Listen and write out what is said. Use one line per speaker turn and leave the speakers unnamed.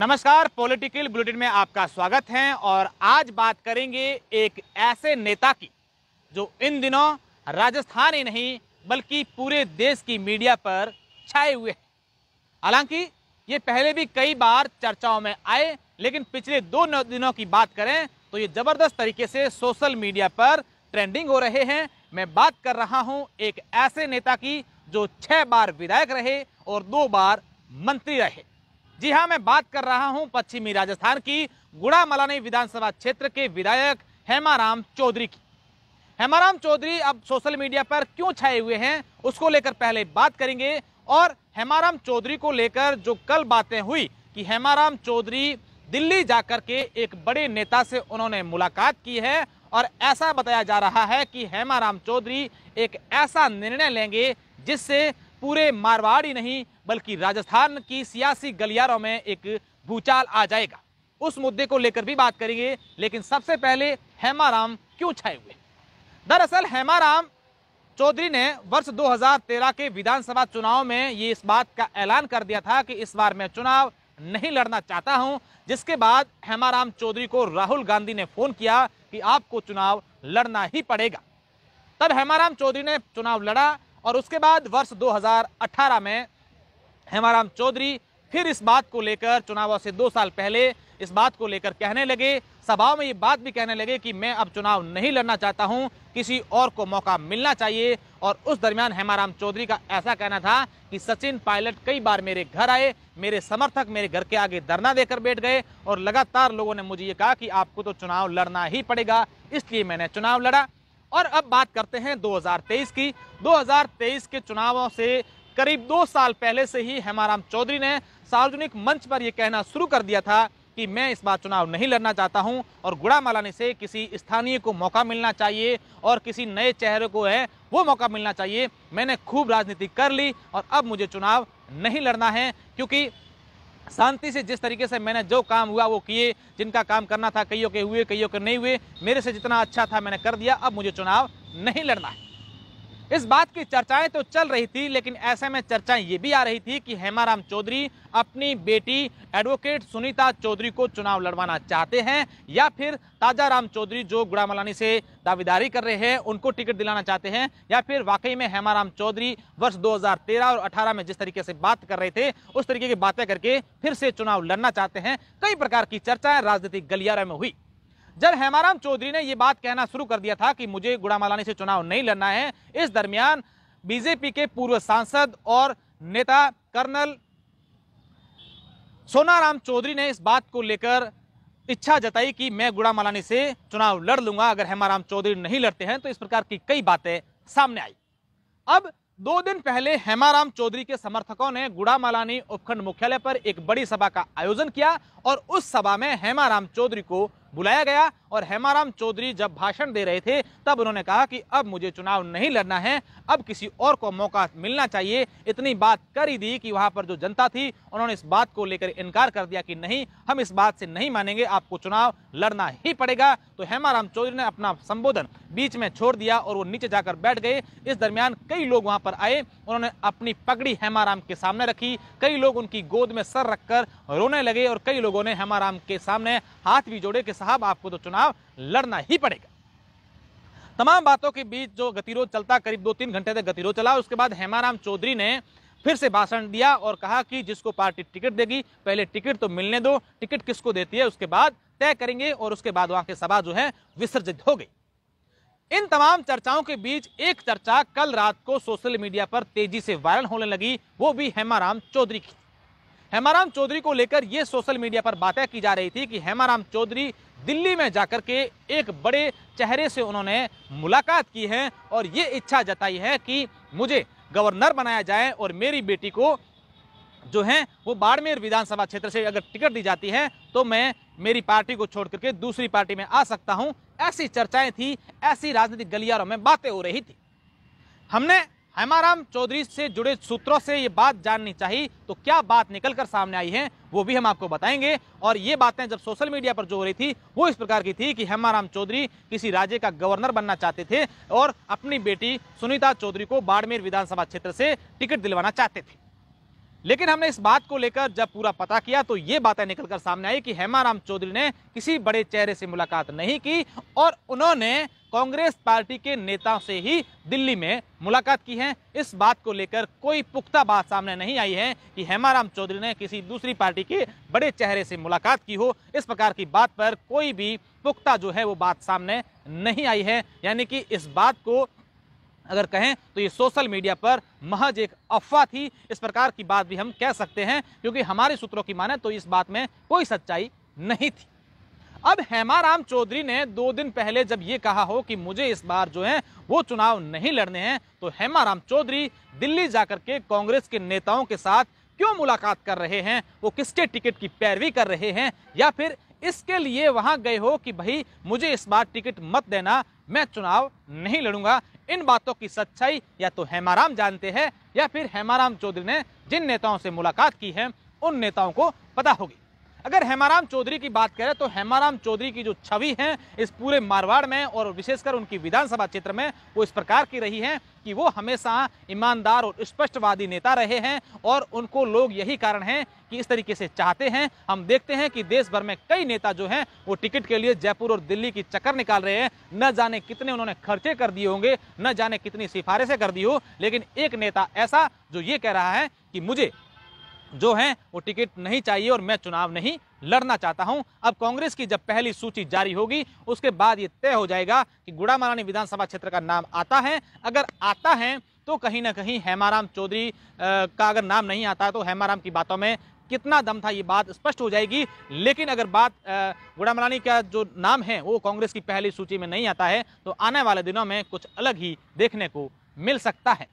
नमस्कार political bulletin में आपका स्वागत है और आज बात करेंगे एक ऐसे नेता की, जो इन दिनों राजस्थान ही नहीं, बल्कि पूरे देश की मीडिया पर छाए हुए हैं। हालाँकि, ये पहले भी कई बार चर्चाओं में आए, लेकिन पिछले दो दिनों की बात करें तो ये ज़बरदस्त तरीके से सोशल मीडिया पर ट्रेंडिंग हो रहे हैं। मैं बात कर रहा हूँ एक ऐसे नेता की, जो छह बार विधायक रहे और दो बार मंत्री रहे। जी हाँ मैं बात कर रहा हूँ पश्चिमी राजस्थान की गुड़ा मलानी विधानसभा क्षेत्र के विधायक हेमाराम चौधरी की। हेमाराम चौधरी अब सोशल मीडिया पर क्यों छाए हुए हैं, उसको लेकर पहले बात करेंगे और हेमाराम चौधरी को लेकर जो कल बातें हुई कि हेमाराम चौधरी दिल्ली जाकर के एक बड़े नेता से उन्होंने मुलाकात की है और ऐसा बताया जा रहा है कि हेमाराम चौधरी एक ऐसा निर्णय लेंगे जिससे पूरे मारवाड़ नहीं, बल्कि राजस्थान की सियासी गलियारों में एक भूचाल आ जाएगा। उस मुद्दे को लेकर भी बात करेंगे, लेकिन सबसे पहले हेमाराम क्यों छाए हुए? दरअसल हेमाराम चौधरी ने वर्ष 2013 के विधानसभा चुनाव में ये इस बात का ऐलान कर दिया था कि इस बार मैं चुनाव नहीं लड़ना चाहता हूँ, जिसके बाद हेमाराम चौधरी को राहुल गांधी ने फ़ोन किया कि आपको चुनाव लड़ना ही पड़ेगा। तब हेमाराम चौधरी ने चुनाव लड़ा और उसके बाद वर्ष 2018 में हेमाराम चौधरी फिर इस बात को लेकर, चुनावों से दो साल पहले इस बात को लेकर कहने लगे। सभाओं में ये बात भी कहने लगे कि मैं अब चुनाव नहीं लड़ना चाहता हूँ, किसी और को मौका मिलना चाहिए। और उस दरमियान हेमाराम चौधरी का ऐसा कहना था कि सचिन पायलट कई बार मेरे घर आए, मेरे समर्थक मेरे घर के आगे धरना देकर बैठ गए और लगातार लोगों ने मुझे ये कहा कि आपको तो चुनाव लड़ना ही पड़ेगा, इसलिए मैंने चुनाव लड़ा। और अब बात करते हैं 2023 की। 2023 के चुनावों से करीब दो साल पहले से ही हेमाराम चौधरी ने सार्वजनिक मंच पर यह कहना शुरू कर दिया था कि मैं इस बार चुनाव नहीं लड़ना चाहता हूँ और गुड़ा मालानी से किसी स्थानीय को मौका मिलना चाहिए और किसी नए चेहरे को है, वो मौका मिलना चाहिए। मैंने खूब राजनीति कर ली और अब मुझे चुनाव नहीं लड़ना है, क्योंकि शांति से जिस तरीके से मैंने जो काम हुआ, वो किए, जिनका काम करना था, कईयों के हुए, कईयों के नहीं हुए, मेरे से जितना अच्छा था मैंने कर दिया, अब मुझे चुनाव नहीं लड़ना है। इस बात की चर्चाएँ तो चल रही थी, लेकिन ऐसे में चर्चाएँ ये भी आ रही थी कि हेमाराम चौधरी अपनी बेटी एडवोकेट सुनीता चौधरी को चुनाव लड़वाना चाहते हैं, या फिर ताज़ा राम चौधरी जो गुड़ामलानी से दावेदारी कर रहे हैं, उनको टिकट दिलाना चाहते हैं, या फिर वाकई में हेमाराम चौधरी वर्ष 2013 और 18 में जिस तरीके से बात कर रहे थे, उस तरीके की बातें करके फिर से चुनाव लड़ना चाहते हैं। कई प्रकार की चर्चाएँ राजनीतिक गलियारे में हुई। जब हेमाराम चौधरी ने यह बात कहना शुरू कर दिया था कि मुझे गुड़ामालानी से चुनाव नहीं लड़ना है। इस दरमियान बीजेपी के पूर्व सांसद और नेता कर्नल सोनाराम चौधरी ने इस बात को लेकर इच्छा जताई कि मैं गुड़ामालानी से चुनाव लड़ लूँगा। अगर हेमाराम चौधरी नहीं लड़ते हैं तो इस प्रकार की कई बातें सामने आई। अब दो दिन पहले हेमाराम चौधरी के समर्थकों ने गुड़ामालानी उपखंड मुख्यालय पर एक बड़ी सभा का आयोजन किया और उस सभा में हेमाराम चौधरी को बुलाया गया और हेमाराम चौधरी जब भाषण दे रहे थे, तब उन्होंने कहा कि अब मुझे चुनाव नहीं लड़ना है, अब किसी और को मौका मिलना चाहिए। इतनी बात कर ही दी कि वहाँ पर जो जनता थी, उन्होंने इस बात को लेकर इनकार कर दिया कि नहीं, हम इस बात से नहीं मानेंगे, आपको चुनाव लड़ना ही पड़ेगा। तो हेमाराम चौधरी ने अपना संबोधन बीच में छोड़ दिया और वो नीचे जाकर बैठ गए। इस दरमियान कई लोग वहाँ पर आए, उन्होंने अपनी पगड़ी हेमाराम के सामने रखी। कई लोग उनकी गोद में सर रखकर रोने लगे और कई लोगों ने हेमाराम के सामने हाथ भी जोड़े कि साहब, आपको तो चुनाव लड़ना ही पड़ेगा। तमाम बातों के बीच जो गतिरोध चलता, करीब दो तीन घंटे तक गतिरोध चला, उसके बाद हेमाराम चौधरी ने फिर से भाषण दिया और कहा कि जिसको पार्टी टिकट देगी, पहले टिकट तो मिलने दो, टिकट किसको देती है, उसके बाद तय करेंगे और उसके बाद वहाँ की सभा जो है, विसर्जित हो गई। इन तमाम चर्चाओं के बीच एक चर्चा कल रात को सोशल मीडिया पर तेज़ी से वायरल होने लगी, वो भी हेमाराम चौधरी की हेमाराम चौधरी को लेकर ये सोशल मीडिया पर बातें की जा रही थी कि हेमाराम चौधरी दिल्ली में जाकर के एक बड़े चेहरे से उन्होंने मुलाकात की है और ये इच्छा जताई है कि मुझे गवर्नर बनाया जाए और मेरी बेटी को जो है वो बाड़मेर विधानसभा क्षेत्र से अगर टिकट दी जाती है तो मैं मेरी पार्टी को छोड़ करके दूसरी पार्टी में आ सकता हूँ। ऐसी चर्चाएँ थी, ऐसी राजनीतिक गलियारों में बातें हो रही थी। हमने हेमाराम चौधरी से जुड़े सूत्रों से ये बात जाननी चाहिए। तो क्या बात निकल कर सामने आई है, वो भी हम आपको बताएँगे। और ये बातें जब सोशल मीडिया पर जो हो रही थी, वो इस प्रकार की थी कि हेमाराम चौधरी किसी राज्य का गवर्नर बनना चाहते थे और अपनी बेटी सुनीता चौधरी को बाड़मेर विधानसभा क्षेत्र से टिकट दिलवाना चाहते थे। लेकिन हमने इस बात को लेकर जब पूरा पता किया तो ये बातें निकलकर सामने आई कि हेमाराम चौधरी ने किसी बड़े चेहरे से मुलाकात नहीं की और उन्होंने कांग्रेस पार्टी के नेताओं से ही दिल्ली में मुलाकात की है। इस बात को लेकर कोई पुख्ता बात सामने नहीं आई है कि हेमाराम चौधरी ने किसी दूसरी पार्टी के बड़े चेहरे से मुलाकात की हो। इस प्रकार की बात पर कोई भी पुख्ता जो है वो बात सामने नहीं आई है। यानी कि इस बात को अगर कहें तो ये सोशल मीडिया पर महज एक अफवाह थी। इस प्रकार की बात भी हम कह सकते हैं, क्योंकि हमारे सूत्रों की माने तो इस बात में कोई सच्चाई नहीं थी। अब हेमाराम चौधरी ने दो दिन पहले जब ये कहा हो कि मुझे इस बार जो है वो चुनाव नहीं लड़ने हैं तो हेमाराम चौधरी दिल्ली जाकर के कांग्रेस के नेताओं के साथ क्यों मुलाकात कर रहे हैं, वो किसके टिकट की पैरवी कर रहे हैं, या फिर इसके लिए वहाँ गए हो कि भाई, मुझे इस बार टिकट मत देना, मैं चुनाव नहीं लड़ूँगा। इन बातों की सच्चाई या तो हेमाराम जानते हैं या फिर हेमाराम चौधरी ने जिन नेताओं से मुलाकात की है, उन नेताओं को पता होगी। अगर हेमाराम चौधरी की बात करें तो हेमाराम चौधरी की जो छवि है इस पूरे मारवाड़ में और विशेषकर उनकी विधानसभा क्षेत्र में वो इस प्रकार की रही है कि वो हमेशा ईमानदार और स्पष्टवादी नेता रहे हैं और उनको लोग यही कारण है कि इस तरीके से चाहते हैं। हम देखते हैं कि देश भर में कई नेता जो हैं वो टिकट के लिए जयपुर और दिल्ली की चक्कर निकाल रहे हैं। न जाने कितने उन्होंने खर्चे कर दिए होंगे, न जाने कितनी सिफारिशें कर दी हो, लेकिन एक नेता ऐसा जो ये कह रहा है कि मुझे जो हैं, वो टिकट नहीं चाहिए और मैं चुनाव नहीं लड़ना चाहता हूँ। अब कांग्रेस की जब पहली सूची जारी होगी, उसके बाद ये तय हो जाएगा कि गुड़ा विधानसभा क्षेत्र का नाम आता है। अगर आता है तो कहीं ना कहीं हेमाराम चौधरी का अगर नाम नहीं आता तो हेमाराम की बातों में कितना दम था, ये बात स्पष्ट हो जाएगी। लेकिन अगर बात गुड़ा मलानी का जो नाम है, वो कांग्रेस की पहली सूची में नहीं आता है तो आने वाले दिनों में कुछ अलग ही देखने को मिल सकता है।